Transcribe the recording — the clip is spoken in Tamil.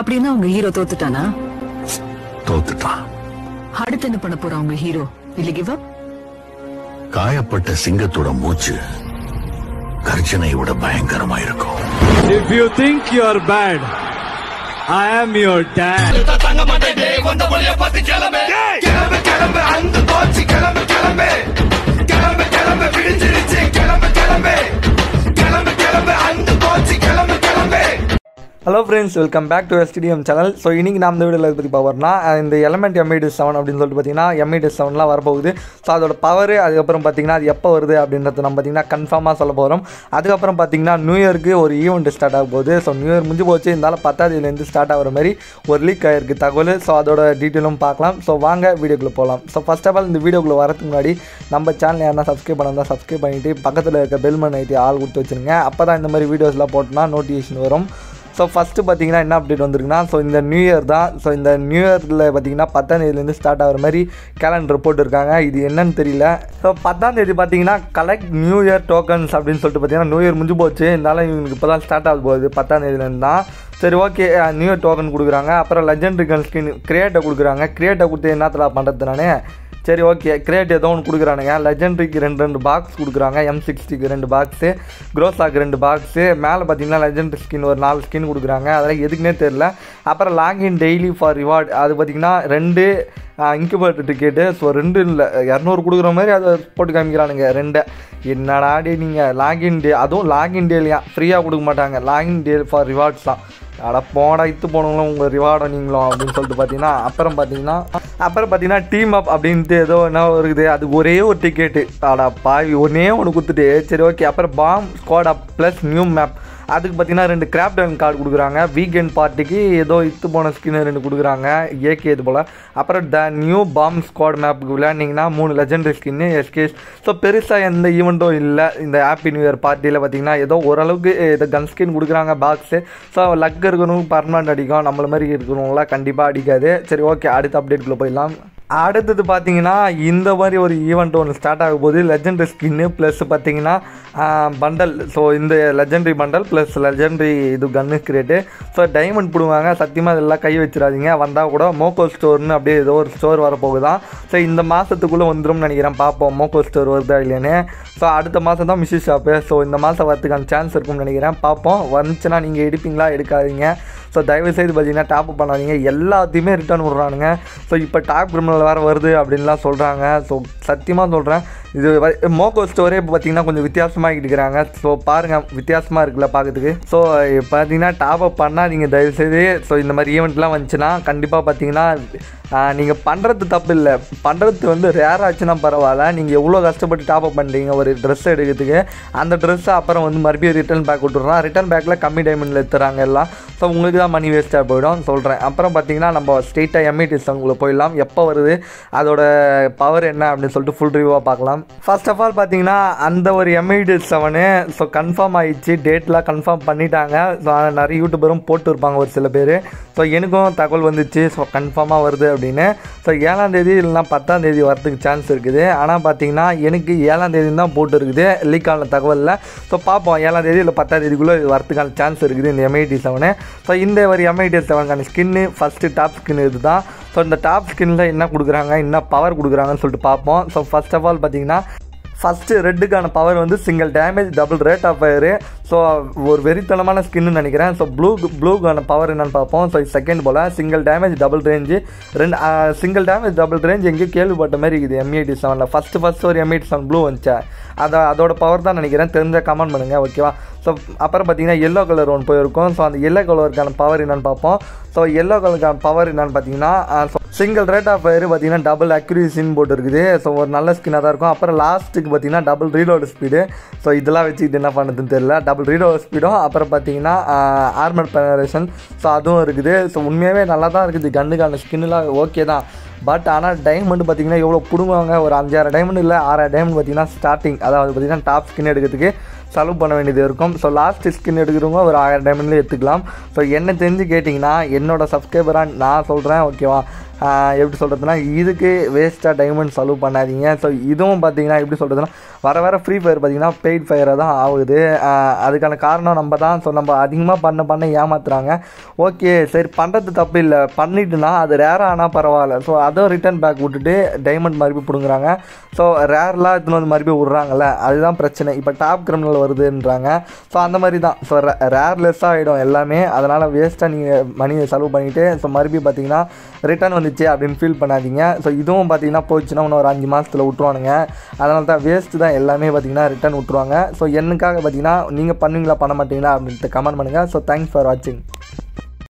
அப்படின்னா உங்க ஹீரோ தோத்துட்டானா? தோத்துட்டான். அடுத்து என்ன பண்ண போறான் உங்க ஹீரோ இல்ல கிவ் அப் காயப்பட்ட சிங்கத்தோட மூச்சு கர்ஜனை விட பயங்கரமா இருக்கும். If you think you're bad, I am your dad. கிளம்பு கிளம்பு அந்த தோச்சு friends welcome back to STDM channel so இன்றைக்கி நான் இந்த வீடியோவில் பற்றி பவர்னா இந்த எலமெண்ட் எம்ஐடி செவன் அப்படின்னு சொல்லிட்டு பார்த்தீங்கன்னா எம்ஐடி செவன்லாம் வரப்போகுது. ஸோ அதோட பவர் அதுக்கப்புறம் பார்த்தீங்கன்னா அது எப்போ வருது அப்படின்றத நம்ம பார்த்தீங்கன்னா கன்ஃபார்மாக சொல்ல போகிறோம் அதுக்கப்புறம் பார்த்தீங்கன்னா நியூ இயருக்கு ஒரு ஈவெண்ட் ஸ்டார்ட் ஆக போகுது. ஸோ நியூ இயர் முடிஞ்சு போச்சு. இருந்தாலும் பத்தாவதுலேருந்து ஸ்டார்ட் ஆகிற மாதிரி ஒரு லீக் ஆகிருக்கு தகவல். ஸோ அதோட டீட்டெயிலும் பார்க்கலாம். ஸோ வாங்க வீடியோக்குள்ளே போகலாம் ஸோ ஃபஸ்ட் ஆஃப் ஆல் இந்த வீடியோக்குள்ளே வரதுக்கு முன்னாடி நம்ம சேனல் யாருன்னா சப்ஸ்கிரைப் பண்ணால் சப்ஸ்கிரைப் பண்ணிவிட்டு பக்கத்தில் இருக்க பெல் மண் ஐட்டி ஆள் கொடுத்து வச்சுருங்க. அப்போ தான் இந்த மாதிரி வீடியோஸ்லாம் போட்டோம்னா நோட்டிஃபிகேஷன் வரும். ஸோ ஃபஸ்ட்டு பார்த்தீங்கன்னா என்ன அப்டேட் வந்திருக்குன்னா ஸோ இந்த நியூ இயர் தான். ஸோ இந்த நியூ இயரில் பார்த்தீங்கன்னா பத்தாம் தேதியிலேருந்து ஸ்டார்ட் ஆகிற மாதிரி கேலண்டர் போட்டிருக்காங்க இது என்னன்னு தெரியல. ஸோ பத்தாம் தேதி பார்த்தீங்கன்னா கலெக்ட் நியூ இயர் டோக்கன்ஸ் அப்படின்னு சொல்லிட்டு பார்த்தீங்கன்னா நியூ இயர் முடிஞ்சு போச்சு. இருந்தாலும் இவங்களுக்கு இப்போ தான் ஸ்டார்ட் ஆக போகுது பத்தாம் தேதியிலேருந்து தான். சரி ஓகே நியூ டோக்கன் கொடுக்குறாங்க. அப்புறம் லெஜெண்டரி கன் ஸ்கின் கிரியேட்டை கொடுக்குறாங்க. கிரியேட்டை கொடுத்து என்னத்தில் பண்ணுறது நானே? சரி ஓகே கிரேட் ஏதோ ஒன்று கொடுக்குறானுங்க. லெஜெண்ட்ரிக்கு ரெண்டு ரெண்டு பாக்ஸ் கொடுக்குறாங்க. எம் சிக்ஸ்டிக்கு ரெண்டு பாக்ஸு க்ரோஸாக்கு ரெண்டு பாக்ஸு மேலே பார்த்தீங்கன்னா லெஜெண்டரி ஸ்கின் ஒரு நாலு ஸ்கின் கொடுக்குறாங்க. அதெல்லாம் எதுக்குன்னே தெரில அப்புறம் லாகின் டெய்லி ஃபார் ரிவார்டு அது பார்த்தீங்கன்னா ரெண்டு இன்குபேட்டர் டிக்கெட்டு ஸோ ரெண்டு இல்லை இரநூறு கொடுக்குற மாதிரி அதை போட்டு காமிக்கிறானுங்க ரெண்டு. என்னடாடி நீங்கள் லாகின் டே அதுவும் லாகின் டேலையா ஃப்ரீயாக கொடுக்க மாட்டாங்க. லாகின் டே ஃபார் ரிவார்ட்ஸ் தான். அட போடா இத்து போனவங்களும் உங்கள் ரிவார்டை நீங்களும் அப்படின்னு சொல்லிட்டு பார்த்தீங்கன்னா அப்புறம் பார்த்தீங்கன்னா அப்புறம் பார்த்தீங்கன்னா டீம் அப் அப்படின்ட்டு ஏதோ என்ன இருக்குது அதுக்கு ஒரே ஒரு டிக்கெட்டு அடா பாவி ஒன்னே ஒன்று கொடுத்துட்டு சரி ஓகே அப்புறம் bomb squad up plus new map அதுக்கு பார்த்தீங்கன்னா ரெண்டு கிராப்டன் கார்டு கொடுக்குறாங்க. வீக்கெண்ட் பார்ட்டிக்கு ஏதோ இத்து போன ஸ்கின் ரெண்டு கொடுக்குறாங்க. ஏகே இது போல். அப்புறம் த நியூ பாம் ஸ்குவாட் மேப்புக்கு விளையாண்டிங்கன்னா மூணு லெஜெண்டரி ஸ்கின்னு எஸ்கேஸ் ஸோ பெருசாக எந்த ஈவெண்ட்டும் இல்லை. இந்த ஹாப்பி நியூ இயர் பார்ட்டியில் பார்த்தீங்கன்னா ஏதோ ஓரளவுக்கு இது கன் ஸ்கின் கொடுக்குறாங்க பாக்ஸு ஸோ லக் இருக்கணும் பர்மனண்ட் அடிக்கும். நம்மள மாதிரி இருக்கிறவங்களாம் கண்டிப்பாக அடிக்காது. சரி ஓகே அடுத்த அப்டேட்குள்ளே போயிடலாம். அடுத்தது பார்த்தீங்கன்னா இந்த மாதிரி ஒரு ஈவெண்ட் ஒன்று ஸ்டார்ட் ஆக போது லெஜெண்டரி ஸ்கின்னு ப்ளஸ் பார்த்தீங்கன்னா பண்டல் ஸோ இந்த லெஜெண்டரி பண்டல் ப்ளஸ் லெஜெண்டரி இது கன்னு கிரியேட்டு ஸோ டைமண்ட் போடுவாங்க. சத்தியமாக இதெல்லாம் கை வச்சிடாதீங்க. வந்தால் கூட மோக்கோ ஸ்டோர்னு அப்படியே ஏதோ ஒரு ஸ்டோர் வரப்போகுதான் ஸோ இந்த மாதத்துக்குள்ளே வந்துரும்னு நினைக்கிறேன். பார்ப்போம் மோக்கோ ஸ்டோர் வருதா இல்லையான்னு. ஸோ அடுத்த மாதம் தான் மிஷி ஷாப்பு ஸோ இந்த மாதம் வரதுக்கான சான்ஸ் இருக்கும்னு நினைக்கிறேன். பார்ப்போம் வந்துச்சுன்னா நீங்கள் எடுப்பீங்களா? எடுக்காதீங்க. ஸோ தயவுசெய்து பார்த்தீங்கன்னா டாப் பண்ணாதீங்க. எல்லாத்தையுமே ரிட்டர்ன் விட்றானுங்க ஸோ இப்போ டாப் கிரிமினல் வேறு வருது அப்படின்லாம் சொல்கிறாங்க ஸோ சத்தியமாக சொல்கிறேன் இது மோகோ ஸ்டோரே இப்போ பார்த்தீங்கன்னா கொஞ்சம் வித்தியாசமாக இருக்கிறாங்க ஸோ பாருங்கள் வித்தியாசமாக இருக்குல்ல பார்க்கறதுக்கு ஸோ பார்த்தீங்கன்னா டாப் அப் நீங்கள் தயவுசெய்து. ஸோ இந்த மாதிரி ஈவெண்ட்லாம் வந்துச்சுன்னா கண்டிப்பாக பார்த்தீங்கன்னா நீங்கள் பண்ணுறது தப்பு இல்லை. பண்ணுறது வந்து ரேர் ஆச்சுன்னா பரவாயில்ல. நீங்கள் எவ்வளோ கஷ்டப்பட்டு டாப் அப் பண்ணுறீங்க ஒரு ட்ரெஸ் எடுக்கிறதுக்கு. அந்த ட்ரெஸ்ஸை அப்புறம் வந்து மறுபடியும் ரிட்டர்ன் பேக் விட்டுறோம் ரிட்டர்ன் பேக்கில் கம்மி டைமண்டில் எடுத்துறாங்க எல்லாம். ஸோ உங்களுக்கு தான் மணி வேஸ்ட்டாக போயிடும் சொல்கிறேன் அப்புறம் பார்த்தீங்கன்னா நம்ம ஸ்ட்ரெயிட்டாக எம்ஐடி உங்களுக்கு போயிடலாம். எப்போ வருது? அதோட பவர் என்ன அப்படின்னு சொல்லிட்டு ஃபுல் ரிவ்யூவாக பார்க்கலாம் ஃபர்ஸ்ட் ஆஃப் ஆல் பார்த்தீங்கன்னா அந்த ஒரு எம்ஐடி செவனு ஸோ கன்ஃபார்ம் ஆயிடுச்சு. டேட்லாம் கன்ஃபார்ம் பண்ணிட்டாங்க. ஸோ நிறைய யூடியூபரும் போட்டு இருப்பாங்க ஒரு சில பேர். ஸோ எனக்கும் தகவல் வந்துச்சு. ஸோ கன்ஃபார்மாக வருது அப்படின்னு. ஸோ ஏழாம் தேதி இல்லைனா பத்தாம் தேதி வரதுக்கு சான்ஸ் இருக்குது. ஆனால் பார்த்தீங்கன்னா எனக்கு ஏழாம் தேதி தான் போட்டு இருக்குது லீக் ஆன தகவலில் ஸோ பார்ப்போம் ஏழாம் தேதி இல்லை பத்தாம் தேதிக்குள்ளே இது வரதுக்கான சான்ஸ் இருக்குது இந்த எம்ஐடி செவனு ஸோ இந்த ஒரு எம்ஐடி செவனுக்கான ஸ்கின்னு ஃபஸ்ட்டு டாப் ஸ்கின் இது தான் ஸோ இந்த டாப் ஸ்கின்னில் என்ன கொடுக்குறாங்க என்ன பவர் கொடுக்குறாங்கன்னு சொல்லிட்டு பார்ப்போம். ஸோ ஃபர்ஸ்ட் ஆஃப் ஆல் பார்த்தீங்கன்னா ஃபஸ்ட்டு ரெட்டுக்கான பவர் வந்து single damage double rate of fire so ஒரு வெறித்தனமான ஸ்கின்னு நினைக்கிறேன். ஸோ ப்ளூ ப்ளூக்கான பவர் என்னென்னு பார்ப்போம். So second ball. Single damage double range ரெண்டு சிங்கிள் டேமேஜ் டபுள் ரேஞ்ச் எங்கேயும் கேள்விப்பட்ட மாதிரி இருக்குது எம்ஏடி செவனில் ஃபஸ்ட்டு ஃபஸ்ட்டு ஒரு எம்ஏடி செவன் ப்ளூ வந்துச்சா? அதை அதோட பவர் தான் நினைக்கிறேன். தெரிஞ்ச கமெண்ட் பண்ணுங்கள் ஓகேவா ஸோ அப்புறம் பார்த்தீங்கன்னா எல்லோ கலர் ஒன்று போயிருக்கும். ஸோ அந்த எல்லோ கலருக்கான பவர் என்னென்னு பார்ப்போம். ஸோ எல்லோ கலருக்கான பவர் என்னென்னு பார்த்தீங்கன்னா சிங்கிள் ரேட் ஆஃப் ஃபயர் பார்த்தீங்கன்னா டபுள் அக்யூரிசின்னு போட்டுருக்குது. ஸோ ஒரு நல்ல ஸ்கின்னாக தான் இருக்கும். அப்புறம் லாஸ்ட்டுக்கு பார்த்தீங்கன்னா டபுள் ரீலோடு ஸ்பீடு ஸோ இதெல்லாம் வச்சுக்கிட்டு என்ன பண்ணுறதுன்னு தெரியல. டபுள் ரீலோடு ஸ்பீடும் அப்புறம் பார்த்தீங்கன்னா ஆர்மர் பெனரேஷன் ஸோ அதுவும் இருக்குது. ஸோ உண்மையாகவே நல்லா தான் இருக்குது கன்னுக்கான ஸ்கின்னுலாம் ஓகே தான். பட் ஆனால் டைமண்ட் பார்த்தீங்கன்னா எவ்வளோ பிடுங்குவாங்க? ஒரு அஞ்சாயிரம் டைமண்ட் இல்லை ஆறாயிரம் டைமண்ட் பார்த்தீங்கன்னா ஸ்டார்டிங் அதாவது பார்த்தீங்கன்னா டாப் ஸ்கின் எடுக்கிறதுக்கு செலவு பண்ண வேண்டியது இருக்கும். ஸோ லாஸ்ட் ஸ்கின் எடுக்கிறவங்க ஒரு ஆயிரம் டைமண்ட்லேயே எடுத்துக்கலாம். ஸோ என்ன தெரிஞ்சு கேட்டிங்கன்னா என்னோட சப்ஸ்கிரைபராக நான் சொல்கிறேன் ஓகேவா எப்படி சொல்கிறதுனா இதுக்கு வேஸ்ட்டாக டைமண்ட் செலவு பண்ணாதீங்க. ஸோ இதுவும் பார்த்தீங்கன்னா எப்படி சொல்கிறதுனா வர வர ஃப்ரீ ஃபயர் பார்த்தீங்கன்னா பெய்ட் ஃபயராக தான் ஆகுது. அதுக்கான காரணம் நம்ம தான். ஸோ நம்ம அதிகமாக பண்ண பண்ண ஏமாத்துறாங்க. ஓகே சரி பண்ணுறது தப்பு இல்லை. பண்ணிட்டுனா அது ரேராக ஆனால் பரவாயில்ல. ஸோ அதுவும் ரிட்டர்ன் பேக் விட்டுட்டு டைமண்ட் மறுபடியும் பிடுங்குறாங்க. ஸோ ரேர்லாம் எடுத்துன்னு வந்து மறுபடியும் விட்றாங்கல்ல. அதுதான் பிரச்சனை. இப்போ டாப் கிரிமினல் வருதுன்றாங்க. ஸோ அந்த மாதிரி தான். ஸோ ரேர்லெஸ்ஸாக ஆகிடும் எல்லாமே. அதனால் வேஸ்ட்டாக நீங்கள் மணியை செலவு பண்ணிவிட்டு ஸோ மறுபடியும் பார்த்தீங்கன்னா ரிட்டர்ன் வந்துச்சு அப்படின்னு ஃபீல் பண்ணாதீங்க. ஸோ இதுவும் பார்த்தீங்கன்னா போச்சுன்னா இன்னும் ஒரு அஞ்சு மாதத்தில் விட்ருவானுங்க அதனால தான் வேஸ்ட்டு தான் எல்லாமே பார்த்தீங்கன்னா ரிட்டர்ன் விட்ருவாங்க ஸோ என்னக்காக பார்த்தீங்கன்னா நீங்கள் பண்ணுவீங்களா பண்ண மாட்டீங்களா அப்படின்ட்டு கமெண்ட் பண்ணுங்கள் ஸோ தேங்க்ஸ் ஃபார் வாட்சிங்